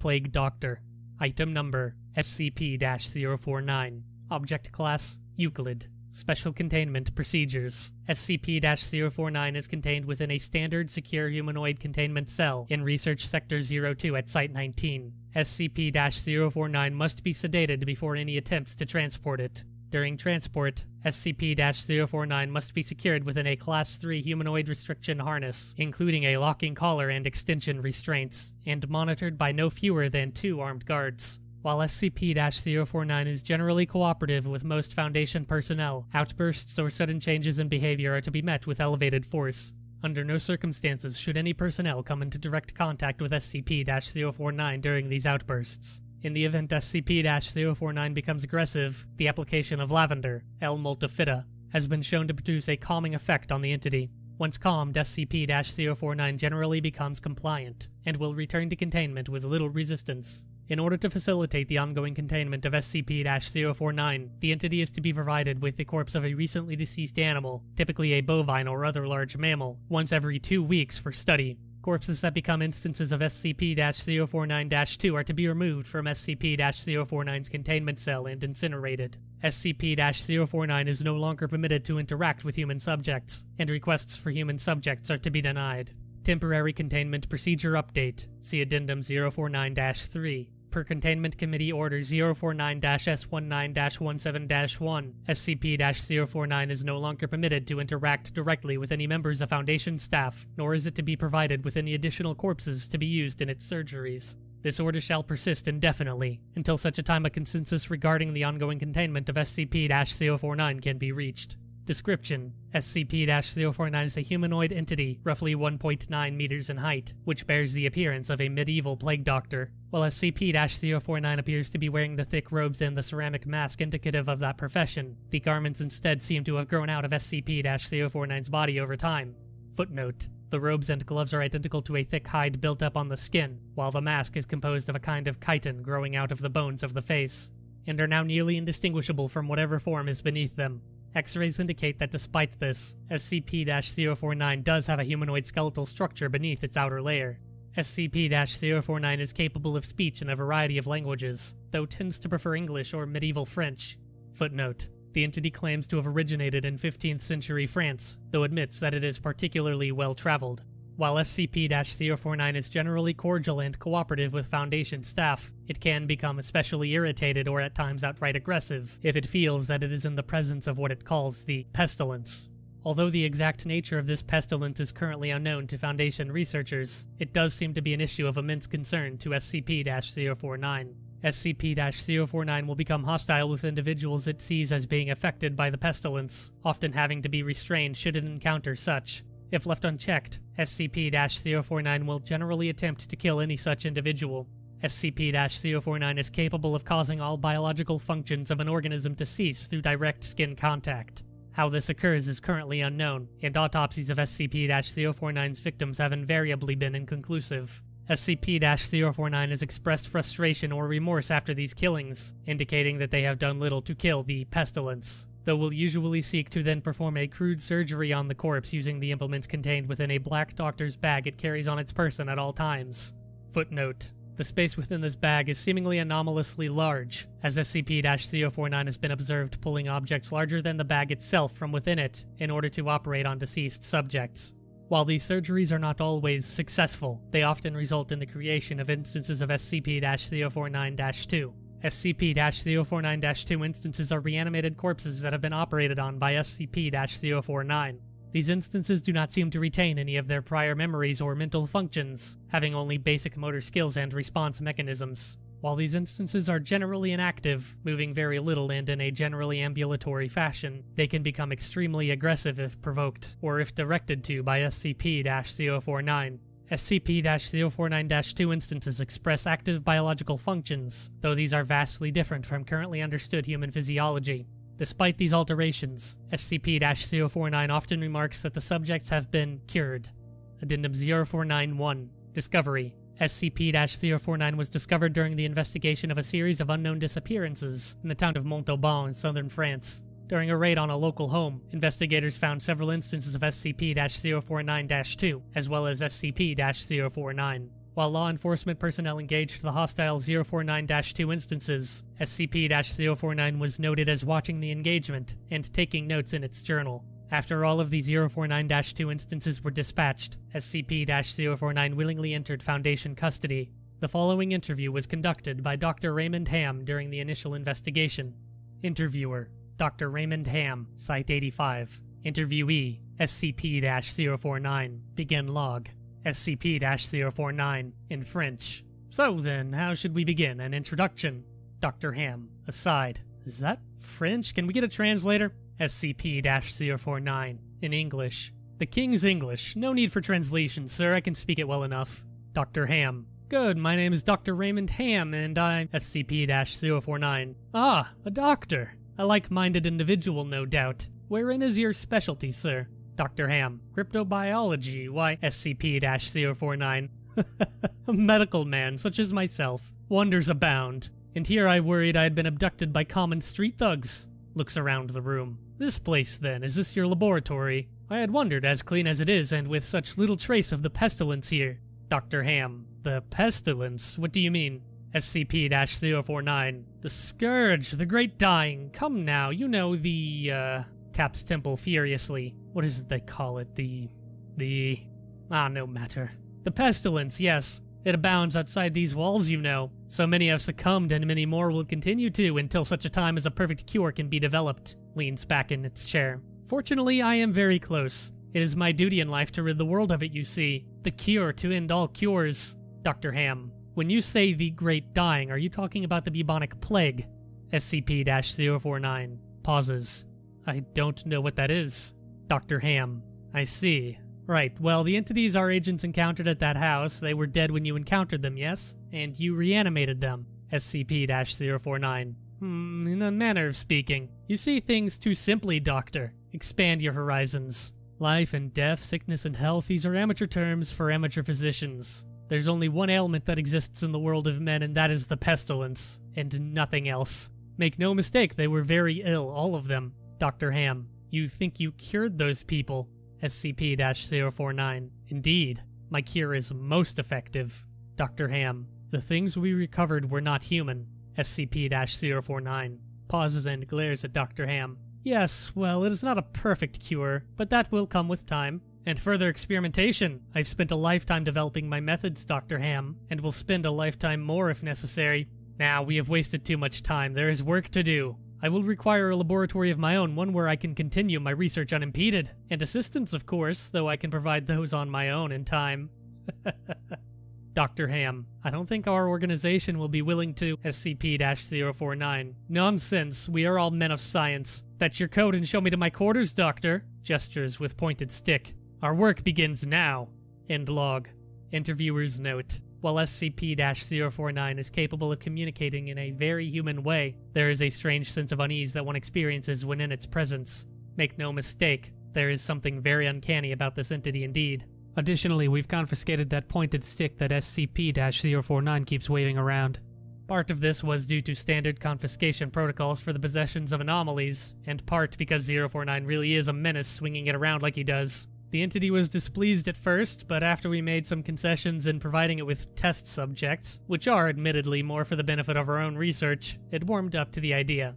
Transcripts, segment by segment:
Plague Doctor. Item number SCP 049. Object class Euclid. Special Containment Procedures SCP 049 is contained within a standard secure humanoid containment cell in Research Sector 02 at Site 19. SCP 049 must be sedated before any attempts to transport it. During transport, SCP 049 must be secured within a Class 3 humanoid restriction harness, including a locking collar and extension restraints, and monitored by no fewer than two armed guards. While SCP 049 is generally cooperative with most Foundation personnel, outbursts or sudden changes in behavior are to be met with elevated force. Under no circumstances should any personnel come into direct contact with SCP 049 during these outbursts. In the event SCP 049 becomes aggressive, the application of lavender, L. multifida, has been shown to produce a calming effect on the entity. Once calmed, SCP 049 generally becomes compliant and will return to containment with little resistance. In order to facilitate the ongoing containment of SCP 049, the entity is to be provided with the corpse of a recently deceased animal, typically a bovine or other large mammal, once every two weeks for study. Corpses that become instances of SCP 049 2 are to be removed from SCP 049's containment cell and incinerated. SCP 049 is no longer permitted to interact with human subjects, and requests for human subjects are to be denied. Temporary Containment Procedure Update. See Addendum 049 3 per Containment Committee Order 049-S19-17-1, SCP-049 is no longer permitted to interact directly with any members of Foundation staff, nor is it to be provided with any additional corpses to be used in its surgeries. This order shall persist indefinitely, until such a time a consensus regarding the ongoing containment of SCP-049 can be reached. Description SCP-049 is a humanoid entity, roughly 1.9 meters in height, which bears the appearance of a medieval plague doctor. While SCP-049 appears to be wearing the thick robes and the ceramic mask indicative of that profession, the garments instead seem to have grown out of SCP-049's body over time. Footnote the robes and gloves are identical to a thick hide built up on the skin, while the mask is composed of a kind of chitin growing out of the bones of the face, and are now nearly indistinguishable from whatever form is beneath them. X-rays indicate that despite this, SCP-049 does have a humanoid skeletal structure beneath its outer layer. SCP-049 is capable of speech in a variety of languages, though tends to prefer English or medieval French. Footnote. The entity claims to have originated in 15th century France, though admits that it is particularly well traveled. While SCP-049 is generally cordial and cooperative with Foundation staff, it can become especially irritated or at times outright aggressive if it feels that it is in the presence of what it calls the pestilence. Although the exact nature of this pestilence is currently unknown to Foundation researchers, it does seem to be an issue of immense concern to SCP-049. SCP-049 will become hostile with individuals it sees as being affected by the pestilence, often having to be restrained should it encounter such. If left unchecked, SCP-049 will generally attempt to kill any such individual. SCP-049 is capable of causing all biological functions of an organism to cease through direct skin contact. How this occurs is currently unknown, and autopsies of SCP-049's victims have invariably been inconclusive. SCP-049 has expressed frustration or remorse after these killings, indicating that they have done little to kill the pestilence though will usually seek to then perform a crude surgery on the corpse using the implements contained within a black doctor's bag it carries on its person at all times. Footnote. The space within this bag is seemingly anomalously large, as SCP-049 has been observed pulling objects larger than the bag itself from within it in order to operate on deceased subjects. While these surgeries are not always successful, they often result in the creation of instances of SCP-049-2, SCP-049-2 instances are reanimated corpses that have been operated on by SCP-049. These instances do not seem to retain any of their prior memories or mental functions, having only basic motor skills and response mechanisms. While these instances are generally inactive, moving very little and in a generally ambulatory fashion, they can become extremely aggressive if provoked, or if directed to by SCP-049. SCP-049-2 instances express active biological functions, though these are vastly different from currently understood human physiology. Despite these alterations, SCP-049 often remarks that the subjects have been cured. Addendum 0491 Discovery SCP-049 was discovered during the investigation of a series of unknown disappearances in the town of Montauban in southern France. During a raid on a local home, investigators found several instances of SCP 049 2, as well as SCP 049. While law enforcement personnel engaged the hostile 049 2 instances, SCP 049 was noted as watching the engagement and taking notes in its journal. After all of the 049 2 instances were dispatched, SCP 049 willingly entered Foundation custody. The following interview was conducted by Dr. Raymond Ham during the initial investigation. Interviewer Dr. Raymond Ham, Site 85. Interviewee SCP 049. Begin log. SCP 049 in French. So then, how should we begin? An introduction. Dr. Ham, aside. Is that French? Can we get a translator? SCP 049 in English. The King's English. No need for translation, sir. I can speak it well enough. Dr. Ham. Good, my name is Dr. Raymond Ham, and I'm SCP 049. Ah, a doctor. A like minded individual, no doubt. Wherein is your specialty, sir? Dr. Ham. Cryptobiology. Why, SCP 049. a medical man, such as myself. Wonders abound. And here I worried I had been abducted by common street thugs. Looks around the room. This place, then, is this your laboratory? I had wondered, as clean as it is, and with such little trace of the pestilence here. Dr. Ham. The pestilence? What do you mean? SCP 049. The scourge, the great dying. Come now, you know the, uh. Taps Temple furiously. What is it they call it? The. the. Ah, no matter. The pestilence, yes. It abounds outside these walls, you know. So many have succumbed, and many more will continue to until such a time as a perfect cure can be developed. Leans back in its chair. Fortunately, I am very close. It is my duty in life to rid the world of it, you see. The cure to end all cures. Dr. Ham, when you say the Great Dying, are you talking about the bubonic plague? SCP 049 pauses. I don't know what that is. Dr. Ham, I see. Right, well, the entities our agents encountered at that house, they were dead when you encountered them, yes? And you reanimated them. SCP 049. Hmm, in a manner of speaking. You see things too simply, Doctor. Expand your horizons. Life and death, sickness and health, these are amateur terms for amateur physicians. There's only one ailment that exists in the world of men, and that is the pestilence, and nothing else. Make no mistake, they were very ill, all of them. Dr. Ham, you think you cured those people? SCP 049. Indeed, my cure is most effective. Dr. Ham, the things we recovered were not human. SCP 049. Pauses and glares at Dr. Ham. Yes, well, it is not a perfect cure, but that will come with time. And further experimentation. I've spent a lifetime developing my methods, Dr. Ham, and will spend a lifetime more if necessary. Now, we have wasted too much time. There is work to do. I will require a laboratory of my own, one where I can continue my research unimpeded. And assistance, of course, though I can provide those on my own in time. Dr. Ham, I don't think our organization will be willing to SCP-049. Nonsense, we are all men of science. Fetch your coat and show me to my quarters, Doctor. Gestures with pointed stick. Our work begins now. End log. Interviewer's note. While SCP-049 is capable of communicating in a very human way, there is a strange sense of unease that one experiences when in its presence. Make no mistake, there is something very uncanny about this entity indeed. Additionally, we've confiscated that pointed stick that SCP-049 keeps waving around. Part of this was due to standard confiscation protocols for the possessions of anomalies, and part because 049 really is a menace swinging it around like he does. The entity was displeased at first, but after we made some concessions in providing it with test subjects, which are admittedly more for the benefit of our own research, it warmed up to the idea.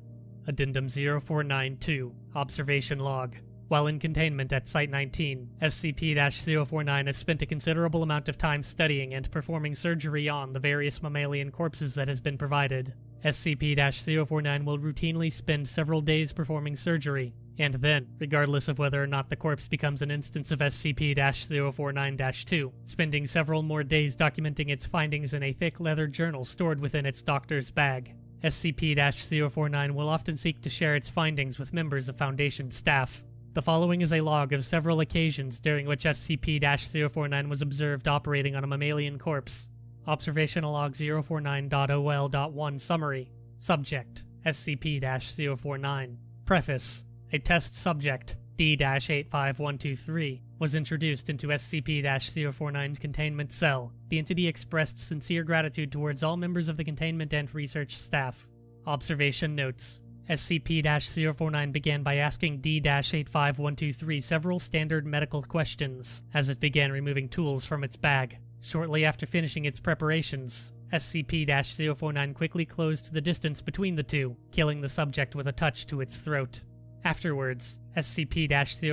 Addendum 0492 Observation Log while in containment at Site 19, SCP-049 has spent a considerable amount of time studying and performing surgery on the various mammalian corpses that has been provided. SCP-049 will routinely spend several days performing surgery, and then, regardless of whether or not the corpse becomes an instance of SCP-049-2, spending several more days documenting its findings in a thick leather journal stored within its doctor's bag. SCP-049 will often seek to share its findings with members of Foundation staff. The following is a log of several occasions during which SCP-049 was observed operating on a mammalian corpse. Observational log 049.OL.1 Summary Subject SCP-049 Preface A test subject D-85123 was introduced into SCP-049's containment cell. The entity expressed sincere gratitude towards all members of the containment and research staff. Observation notes SCP-049 began by asking D-85123 several standard medical questions as it began removing tools from its bag. Shortly after finishing its preparations, SCP 049 quickly closed the distance between the two, killing the subject with a touch to its throat. Afterwards, SCP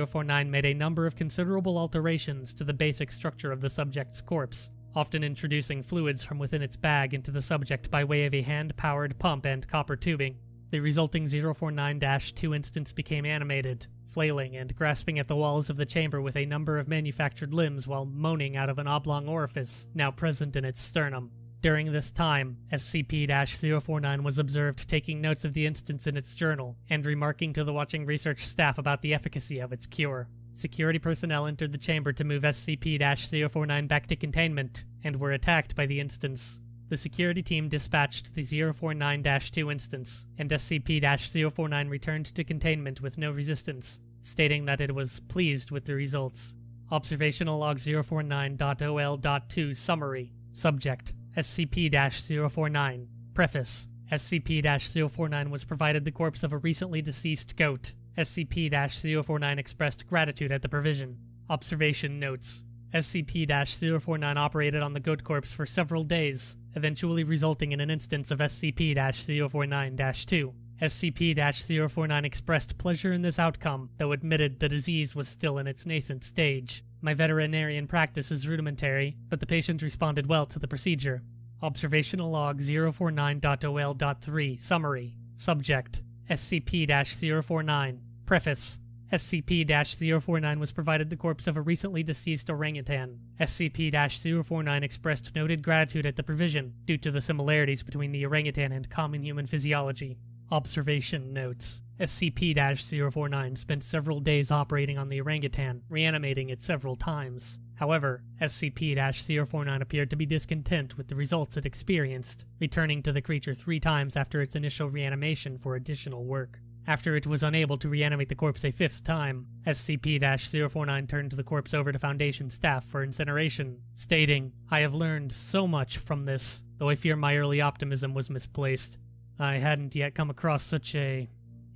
049 made a number of considerable alterations to the basic structure of the subject's corpse, often introducing fluids from within its bag into the subject by way of a hand powered pump and copper tubing. The resulting 049 2 instance became animated, flailing and grasping at the walls of the chamber with a number of manufactured limbs while moaning out of an oblong orifice now present in its sternum. During this time, SCP 049 was observed taking notes of the instance in its journal and remarking to the watching research staff about the efficacy of its cure. Security personnel entered the chamber to move SCP 049 back to containment and were attacked by the instance. The security team dispatched the 049 2 instance, and SCP 049 returned to containment with no resistance, stating that it was pleased with the results. Observational Log 049.OL.2 Summary Subject SCP-049 Preface SCP-049 was provided the corpse of a recently deceased goat. SCP-049 expressed gratitude at the provision. Observation Notes SCP-049 operated on the goat corpse for several days, eventually resulting in an instance of SCP-049-2. SCP-049 expressed pleasure in this outcome, though admitted the disease was still in its nascent stage. My veterinarian practice is rudimentary, but the patient responded well to the procedure. Observational Log 049.OL.3 Summary Subject SCP-049 Preface SCP-049 was provided the corpse of a recently deceased orangutan. SCP-049 expressed noted gratitude at the provision due to the similarities between the orangutan and common human physiology. Observation notes SCP-049 spent several days operating on the orangutan, reanimating it several times. However, SCP-049 appeared to be discontent with the results it experienced, returning to the creature three times after its initial reanimation for additional work. After it was unable to reanimate the corpse a fifth time, SCP-049 turned the corpse over to Foundation staff for incineration, stating, I have learned so much from this, though I fear my early optimism was misplaced. I hadn't yet come across such a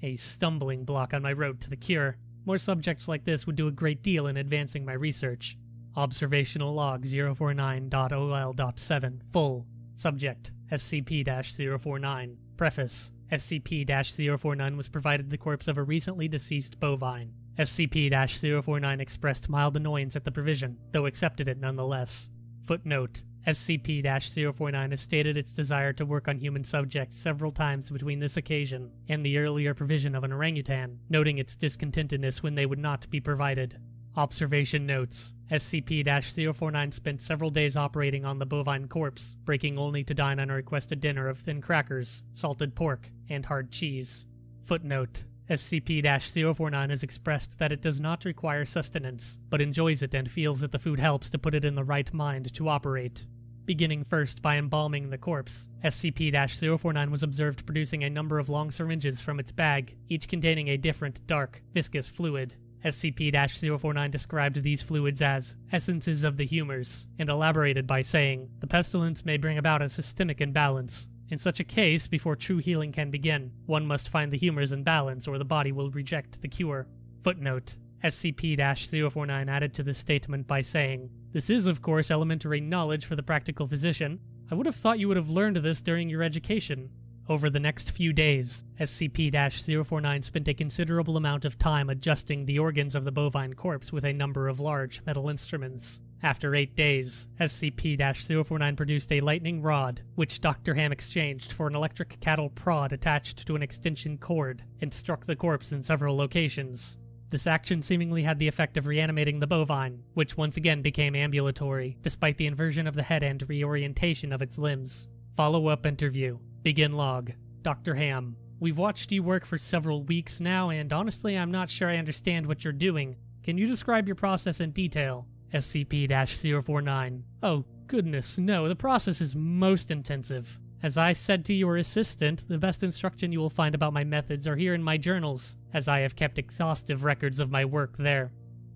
a stumbling block on my road to the cure. More subjects like this would do a great deal in advancing my research. Observational log 049.OL.7 full. Subject SCP-049. Preface SCP-049 was provided the corpse of a recently deceased bovine. SCP-049 expressed mild annoyance at the provision, though accepted it nonetheless. Footnote SCP-049 has stated its desire to work on human subjects several times between this occasion and the earlier provision of an orangutan, noting its discontentedness when they would not be provided. Observation notes SCP-049 spent several days operating on the bovine corpse, breaking only to dine on a requested dinner of thin crackers, salted pork, and hard cheese. Footnote SCP-049 has expressed that it does not require sustenance, but enjoys it and feels that the food helps to put it in the right mind to operate beginning first by embalming the corpse. SCP-049 was observed producing a number of long syringes from its bag, each containing a different, dark, viscous fluid. SCP-049 described these fluids as essences of the humors, and elaborated by saying, the pestilence may bring about a systemic imbalance. In such a case, before true healing can begin, one must find the humors in balance or the body will reject the cure. Footnote SCP-049 added to this statement by saying, This is, of course, elementary knowledge for the practical physician. I would have thought you would have learned this during your education. Over the next few days, SCP-049 spent a considerable amount of time adjusting the organs of the bovine corpse with a number of large metal instruments. After eight days, SCP-049 produced a lightning rod, which Dr. Ham exchanged for an electric cattle prod attached to an extension cord, and struck the corpse in several locations. This action seemingly had the effect of reanimating the bovine, which once again became ambulatory, despite the inversion of the head and reorientation of its limbs. Follow up interview. Begin log. Dr. Ham. We've watched you work for several weeks now, and honestly, I'm not sure I understand what you're doing. Can you describe your process in detail? SCP 049. Oh, goodness, no, the process is most intensive. As I said to your assistant, the best instruction you will find about my methods are here in my journals, as I have kept exhaustive records of my work there.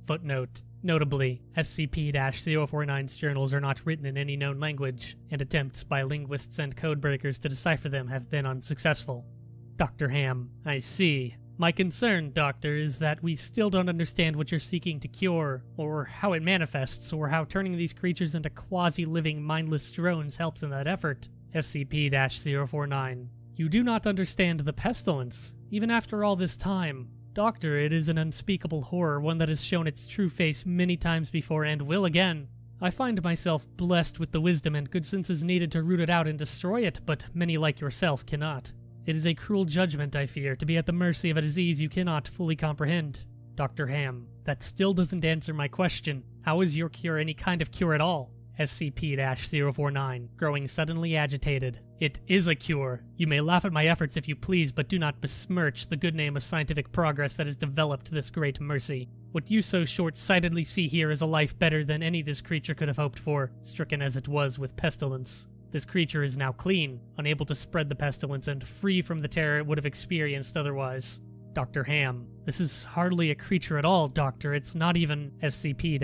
Footnote. Notably, SCP-049's journals are not written in any known language, and attempts by linguists and codebreakers to decipher them have been unsuccessful. Dr. Ham, I see. My concern, Doctor, is that we still don't understand what you're seeking to cure, or how it manifests, or how turning these creatures into quasi living, mindless drones helps in that effort. SCP 049. You do not understand the pestilence, even after all this time. Doctor, it is an unspeakable horror, one that has shown its true face many times before and will again. I find myself blessed with the wisdom and good senses needed to root it out and destroy it, but many like yourself cannot. It is a cruel judgment, I fear, to be at the mercy of a disease you cannot fully comprehend. Dr. Ham, that still doesn't answer my question. How is your cure any kind of cure at all? SCP-049, growing suddenly agitated. It is a cure. You may laugh at my efforts if you please, but do not besmirch the good name of scientific progress that has developed this great mercy. What you so short-sightedly see here is a life better than any this creature could have hoped for, stricken as it was with pestilence. This creature is now clean, unable to spread the pestilence, and free from the terror it would have experienced otherwise. Dr. Ham, this is hardly a creature at all, Doctor. It's not even SCP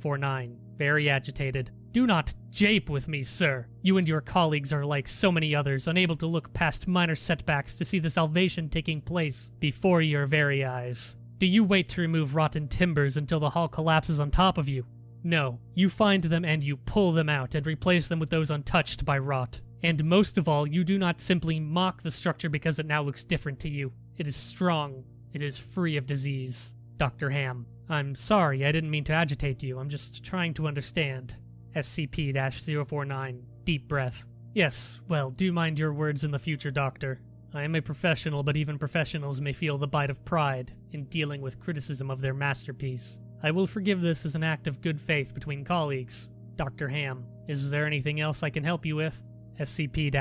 049. Very agitated. Do not jape with me, sir. You and your colleagues are like so many others, unable to look past minor setbacks to see the salvation taking place before your very eyes. Do you wait to remove rotten timbers until the hall collapses on top of you? No, you find them and you pull them out and replace them with those untouched by rot. And most of all, you do not simply mock the structure because it now looks different to you. It is strong. It is free of disease. Dr. Ham, I'm sorry, I didn't mean to agitate you. I'm just trying to understand. SCP-049. Deep breath. Yes, well, do mind your words in the future, Doctor. I am a professional, but even professionals may feel the bite of pride in dealing with criticism of their masterpiece. I will forgive this as an act of good faith between colleagues. Dr. Ham, is there anything else I can help you with? SCP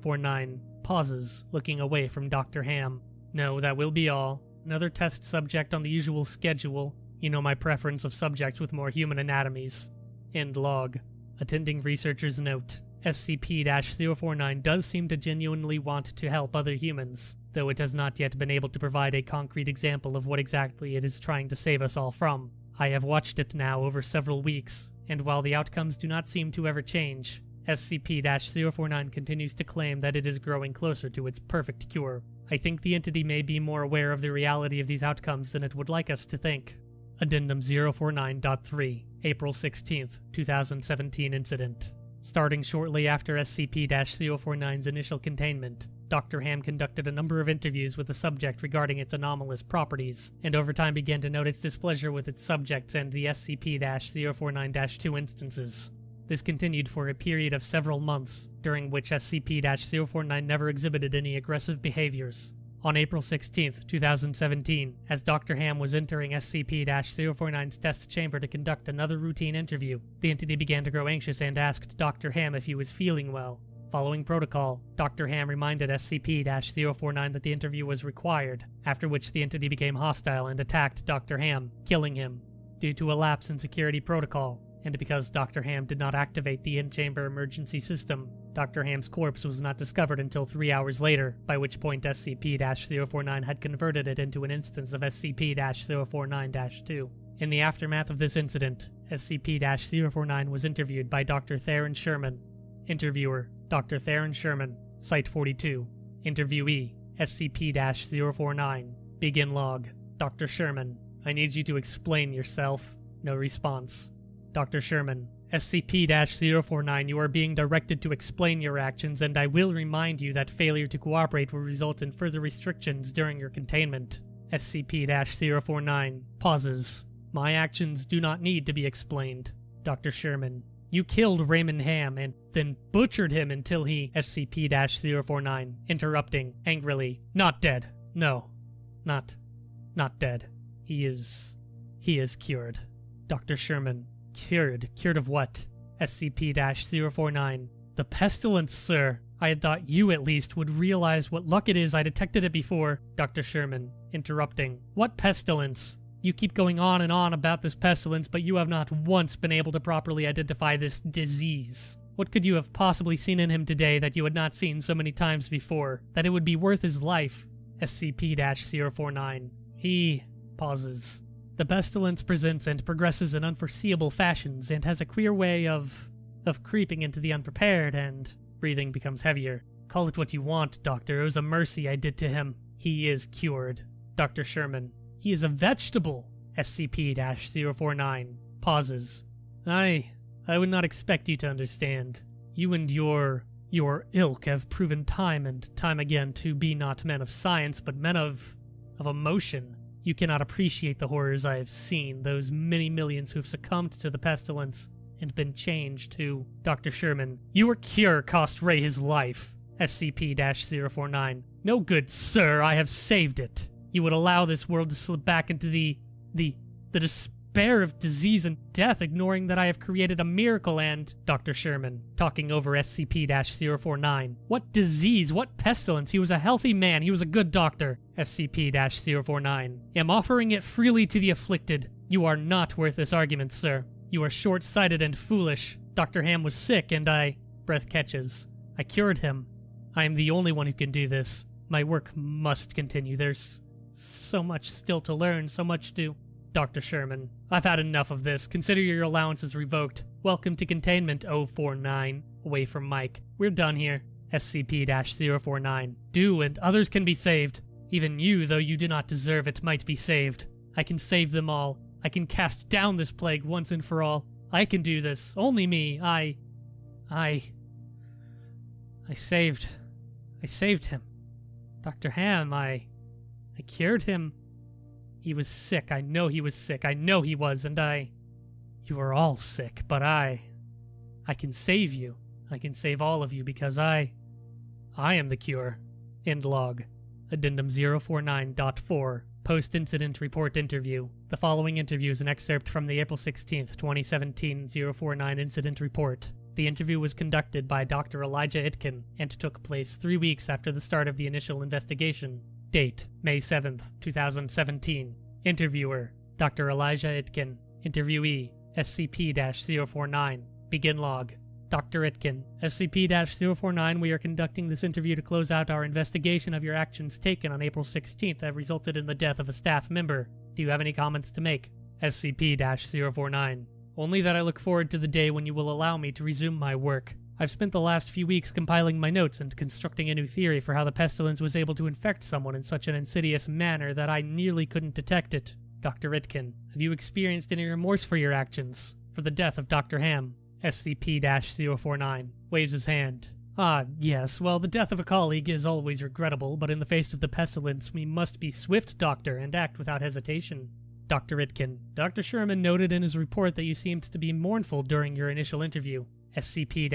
049 pauses, looking away from Dr. Ham. No, that will be all. Another test subject on the usual schedule. You know my preference of subjects with more human anatomies. End log. Attending researcher's note. SCP-049 does seem to genuinely want to help other humans, though it has not yet been able to provide a concrete example of what exactly it is trying to save us all from. I have watched it now over several weeks, and while the outcomes do not seem to ever change, SCP-049 continues to claim that it is growing closer to its perfect cure. I think the entity may be more aware of the reality of these outcomes than it would like us to think. Addendum 049.3, April 16, 2017 incident. Starting shortly after SCP 049's initial containment, Dr. Ham conducted a number of interviews with the subject regarding its anomalous properties, and over time began to note its displeasure with its subjects and the SCP 049 2 instances. This continued for a period of several months, during which SCP 049 never exhibited any aggressive behaviors, on April 16, 2017, as Dr. Ham was entering SCP 049's test chamber to conduct another routine interview, the entity began to grow anxious and asked Dr. Ham if he was feeling well. Following protocol, Dr. Ham reminded SCP 049 that the interview was required, after which the entity became hostile and attacked Dr. Ham, killing him. Due to a lapse in security protocol, and because Dr. Ham did not activate the in chamber emergency system, Dr. Ham's corpse was not discovered until three hours later, by which point SCP 049 had converted it into an instance of SCP 049 2. In the aftermath of this incident, SCP 049 was interviewed by Dr. Theron Sherman. Interviewer Dr. Theron Sherman, Site 42. Interviewee SCP 049. Begin log. Dr. Sherman, I need you to explain yourself. No response. Dr. Sherman, SCP-049, you are being directed to explain your actions, and I will remind you that failure to cooperate will result in further restrictions during your containment. SCP-049 pauses. My actions do not need to be explained. Dr. Sherman, you killed Raymond Ham and then butchered him until he SCP-049 interrupting angrily. Not dead. No. Not not dead. He is he is cured. Dr. Sherman, Cured. Cured of what? SCP-049. The pestilence, sir. I had thought you, at least, would realize what luck it is I detected it before. Dr. Sherman, interrupting. What pestilence? You keep going on and on about this pestilence, but you have not once been able to properly identify this disease. What could you have possibly seen in him today that you had not seen so many times before? That it would be worth his life? SCP-049. He pauses. The pestilence presents and progresses in unforeseeable fashions and has a queer way of. of creeping into the unprepared and. breathing becomes heavier. Call it what you want, Doctor. It was a mercy I did to him. He is cured. Dr. Sherman. He is a vegetable. SCP 049. Pauses. I. I would not expect you to understand. You and your. your ilk have proven time and time again to be not men of science, but men of. of emotion. You cannot appreciate the horrors I have seen, those many millions who have succumbed to the pestilence and been changed to Dr. Sherman. Your cure cost Ray his life. SCP 049. No good, sir, I have saved it. You would allow this world to slip back into the. the. the despair of disease and death, ignoring that I have created a miracle and. Dr. Sherman, talking over SCP 049. What disease? What pestilence? He was a healthy man. He was a good doctor. SCP 049. Am offering it freely to the afflicted. You are not worth this argument, sir. You are short sighted and foolish. Dr. Ham was sick, and I. Breath catches. I cured him. I am the only one who can do this. My work must continue. There's so much still to learn, so much to. Dr. Sherman, I've had enough of this. Consider your allowances revoked. Welcome to containment 049. Away from mic. We're done here. SCP 049. Do, and others can be saved. Even you, though you do not deserve it, might be saved. I can save them all. I can cast down this plague once and for all. I can do this. Only me. I. I. I saved. I saved him. Dr. Ham, I. I cured him. He was sick. I know he was sick. I know he was, and I. You are all sick, but I. I can save you. I can save all of you because I. I am the cure. End log. Addendum 049.4 Post incident report interview. The following interview is an excerpt from the April 16th, 2017 049 incident report. The interview was conducted by Dr. Elijah Itkin and took place three weeks after the start of the initial investigation. Date May 7th, 2017. Interviewer Dr. Elijah Itkin. Interviewee SCP 049. Begin log. Dr. Itkin, SCP 049, we are conducting this interview to close out our investigation of your actions taken on April 16th that resulted in the death of a staff member. Do you have any comments to make? SCP 049. Only that I look forward to the day when you will allow me to resume my work. I've spent the last few weeks compiling my notes and constructing a new theory for how the pestilence was able to infect someone in such an insidious manner that I nearly couldn't detect it. Dr. Itkin, have you experienced any remorse for your actions? For the death of Dr. Ham? SCP 049 waves his hand. Ah, yes, well, the death of a colleague is always regrettable, but in the face of the pestilence, we must be swift, Doctor, and act without hesitation. Dr. Itkin, Dr. Sherman noted in his report that you seemed to be mournful during your initial interview. SCP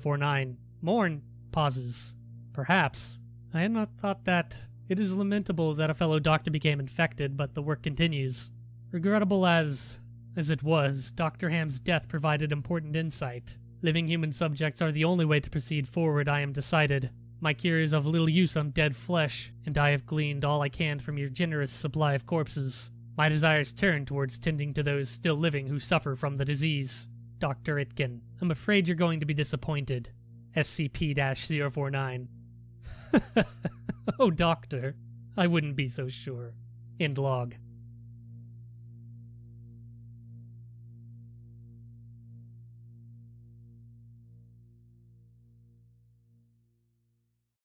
049. Mourn Pauses. Perhaps. I had not thought that. It is lamentable that a fellow doctor became infected, but the work continues. Regrettable as. as it was, Dr. Ham's death provided important insight. Living human subjects are the only way to proceed forward, I am decided. My cure is of little use on dead flesh, and I have gleaned all I can from your generous supply of corpses. My desires turn towards tending to those still living who suffer from the disease. Dr. Itkin, I'm afraid you're going to be disappointed. SCP 049. oh, Doctor, I wouldn't be so sure. End log.